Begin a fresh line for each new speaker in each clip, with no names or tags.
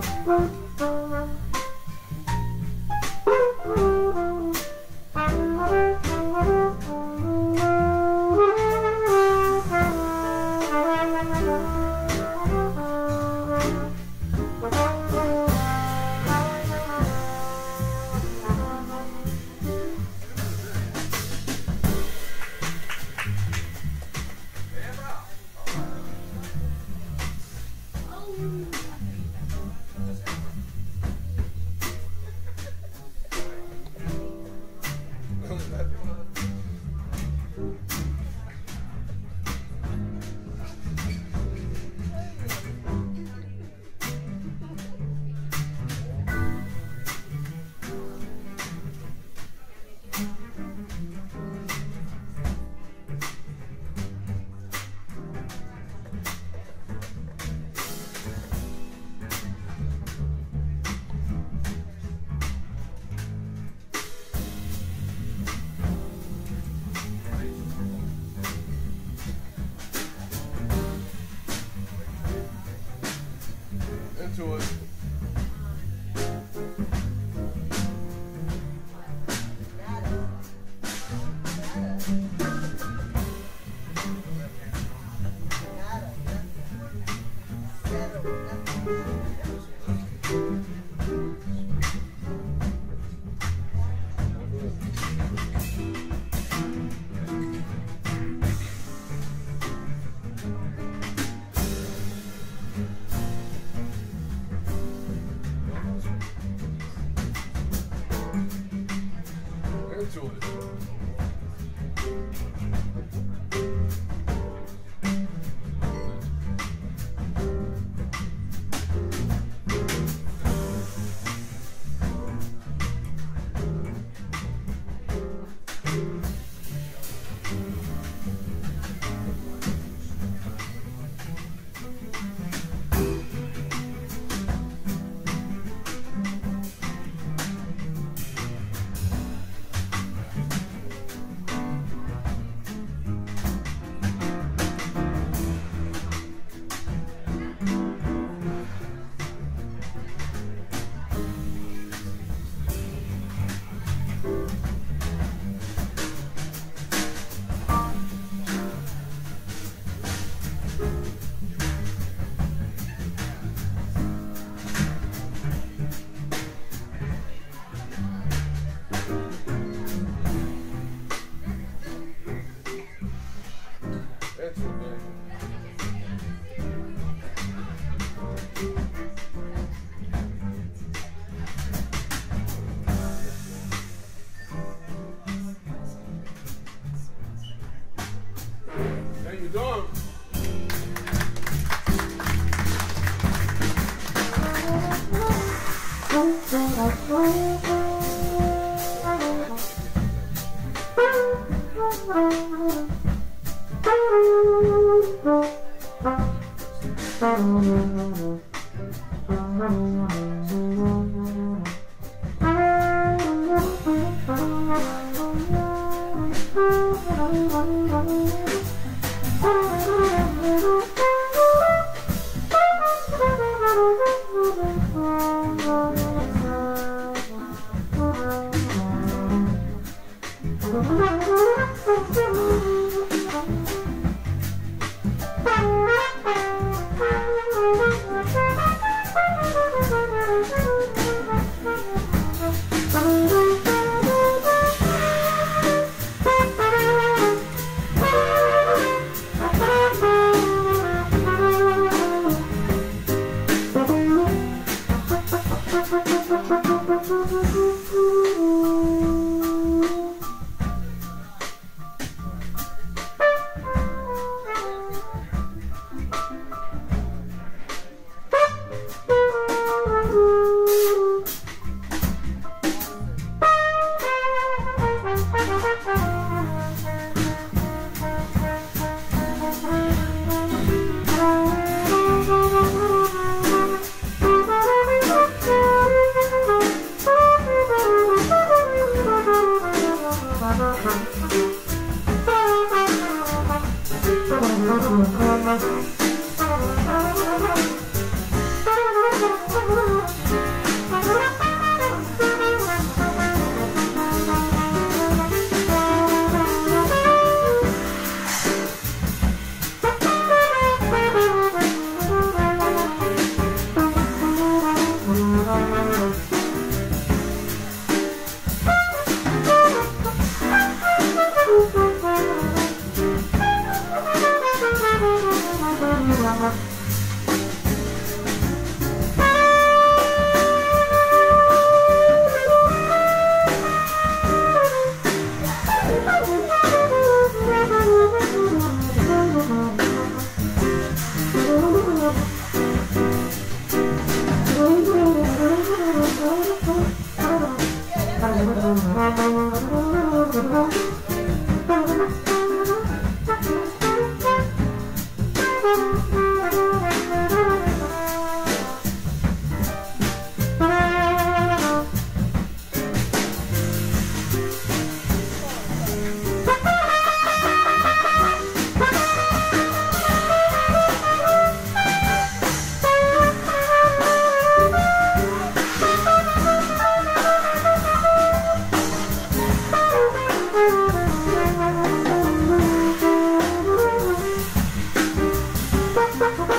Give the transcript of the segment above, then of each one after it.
Mm-hmm. to us. Thank you. Ooh. Ha ha ha!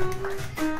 Thank you.